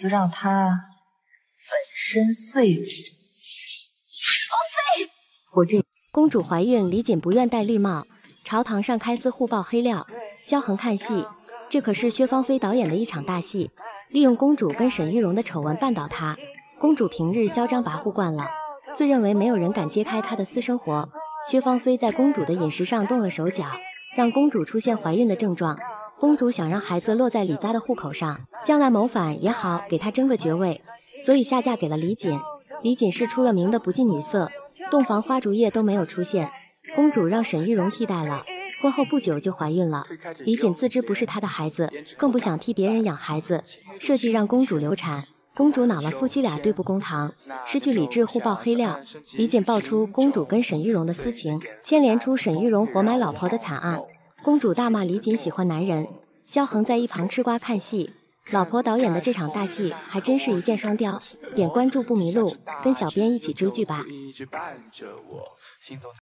就让他粉身碎骨。王妃，我这公主怀孕，李锦不愿戴绿帽，朝堂上开撕互爆黑料。萧恒看戏，这可是薛芳菲导演的一场大戏，利用公主跟沈玉荣的丑闻绊倒她。公主平日嚣张跋扈惯了，自认为没有人敢揭开她的私生活。薛芳菲在公主的饮食上动了手脚，让公主出现怀孕的症状。公主想让孩子落在李家的户口上，将来谋反也好给他争个爵位，所以下嫁给了李锦。李锦是出了名的不近女色，洞房花烛夜都没有出现。公主让沈玉荣替代了，婚后不久就怀孕了。李锦自知不是她的孩子，更不想替别人养孩子，设计让公主流产。公主恼了，夫妻俩对簿公堂，失去理智互爆黑料。李锦爆出公主跟沈玉荣的私情，牵连出沈玉荣活埋老婆的惨案。公主大骂李锦喜欢男人，萧恒在一旁吃瓜看戏。老婆导演的这场大戏还真是一箭双雕，点关注不迷路，跟小编一起追剧吧。